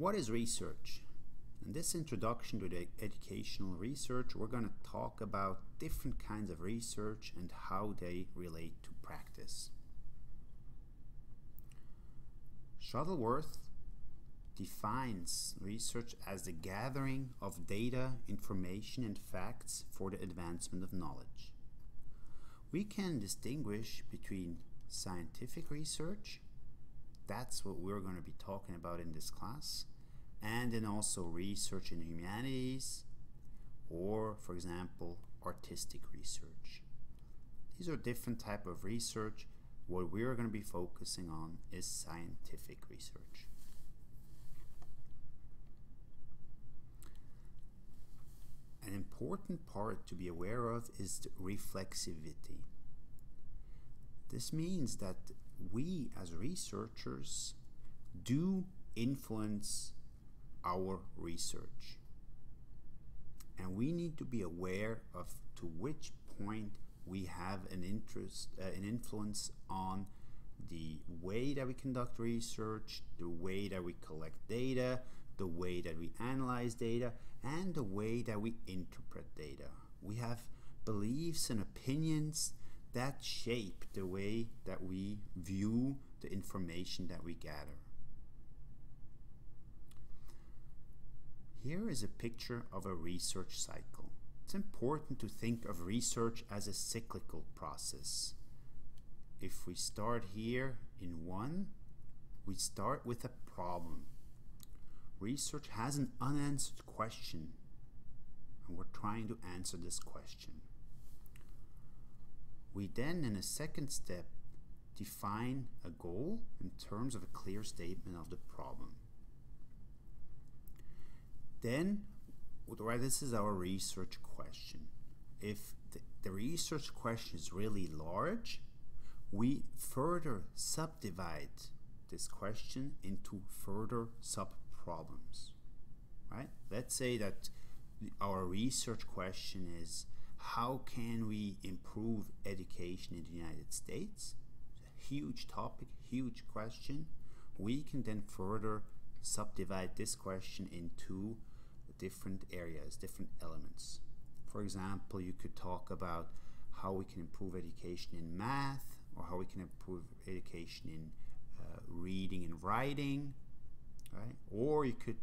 What is research? In this introduction to the educational research, we're going to talk about different kinds of research and how they relate to practice. Shuttleworth defines research as the gathering of data, information, and facts for the advancement of knowledge. We can distinguish between scientific research, that's what we're going to be talking about in this class, and then also research in humanities, or for example, artistic research. These are different type of research. What we're going to be focusing on is scientific research. An important part to be aware of is reflexivity. This means that we as researchers do influence our research. And we need to be aware of to which point we have an interest, uh, an influence on the way that we conduct research, the way that we collect data, the way that we analyze data, and the way that we interpret data. We have beliefs and opinions that shape the way that we view the information that we gather. Here is a picture of a research cycle. It's important to think of research as a cyclical process. If we start here in one, we start with a problem. Research has an unanswered question, and we're trying to answer this question. We then, in a second step, define a goal in terms of a clear statement of the problem. Then, right, this is our research question. If the, the research question is really large, we further subdivide this question into further sub-problems, right? Let's say that our research question is how can we improve education in the United States? Huge topic, huge question. We can then further subdivide this question into different areas, different elements. For example, you could talk about how we can improve education in math or how we can improve education in uh, reading and writing, right? Or you could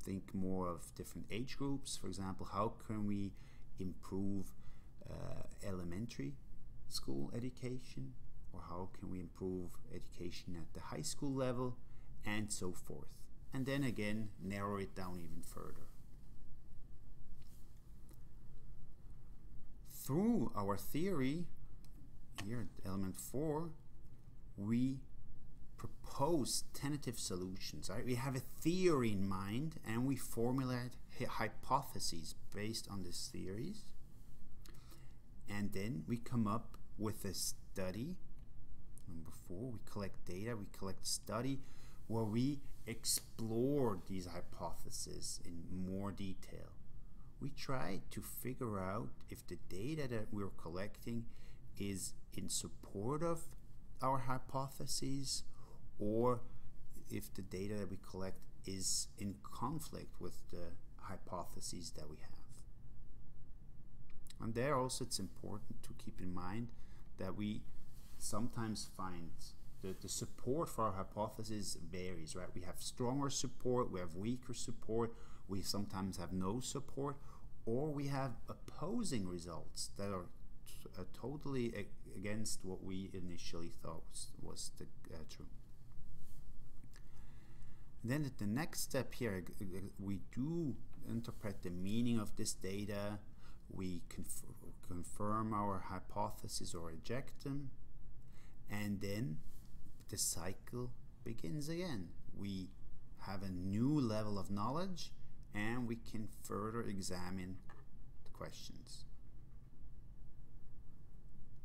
think more of different age groups. For example, how can we improve uh, elementary school education? Or how can we improve education at the high school level? And so forth. And then again narrow it down even further. Through our theory, here at element 4, we propose tentative solutions. Right? We have a theory in mind and we formulate hypotheses based on these theories. And then we come up with a study. Number four, we collect data, we collect study where we explore these hypotheses in more detail. We try to figure out if the data that we're collecting is in support of our hypotheses or if the data that we collect is in conflict with the hypotheses that we have. And there also it's important to keep in mind that we sometimes find the, the support for our hypothesis varies, right? We have stronger support, we have weaker support, we sometimes have no support, or we have opposing results that are uh, totally against what we initially thought was, was the, uh, true. Then at the next step here, we do interpret the meaning of this data, we conf confirm our hypothesis or reject them, and then the cycle begins again. We have a new level of knowledge and we can further examine the questions.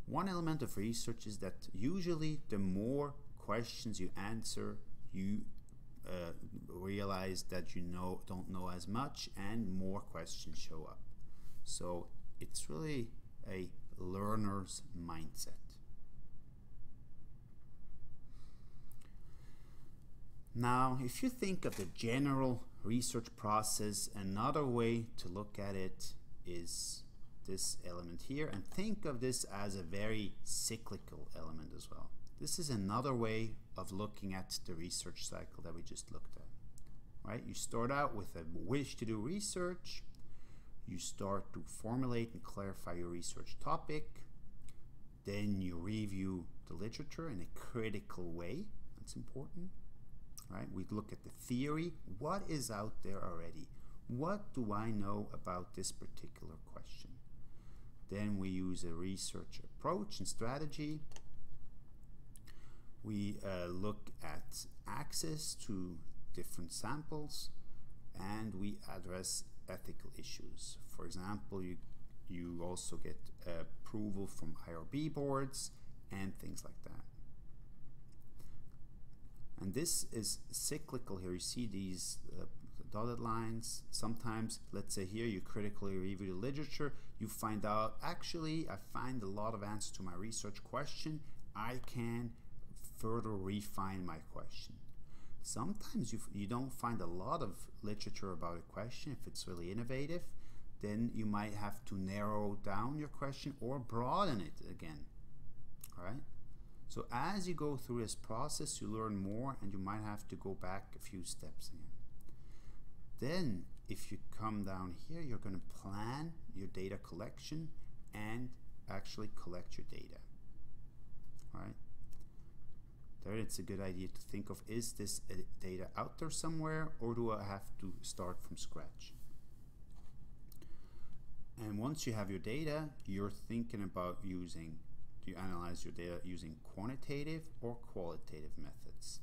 One element of research is that usually the more questions you answer, you uh, realize that you know don't know as much and more questions show up. So it's really a learner's mindset. Now, if you think of the general research process, another way to look at it is this element here and think of this as a very cyclical element as well. This is another way of looking at the research cycle that we just looked at. Right? You start out with a wish to do research, you start to formulate and clarify your research topic, then you review the literature in a critical way. That's important. Right? We look at the theory. What is out there already? What do I know about this particular question? Then we use a research approach and strategy. We uh, look at access to different samples and we address ethical issues. For example, you, you also get approval from IRB boards and things like that. And this is cyclical here. You see these uh, dotted lines. Sometimes, let's say here, you critically review the literature. You find out, actually, I find a lot of answers to my research question. I can further refine my question. Sometimes you, you don't find a lot of literature about a question if it's really innovative. Then you might have to narrow down your question or broaden it again. All right? So as you go through this process, you learn more and you might have to go back a few steps again. Then if you come down here, you're going to plan your data collection and actually collect your data. All right? There it's a good idea to think of is this data out there somewhere or do I have to start from scratch? And once you have your data, you're thinking about using, do you analyze your data using quantitative or qualitative methods?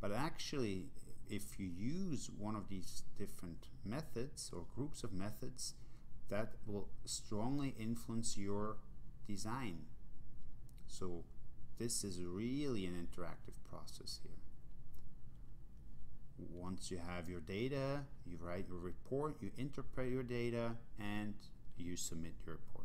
But actually, if you use one of these different methods or groups of methods, that will strongly influence your design. So this is really an interactive process here. Once you have your data, you write your report, you interpret your data, and you submit your report.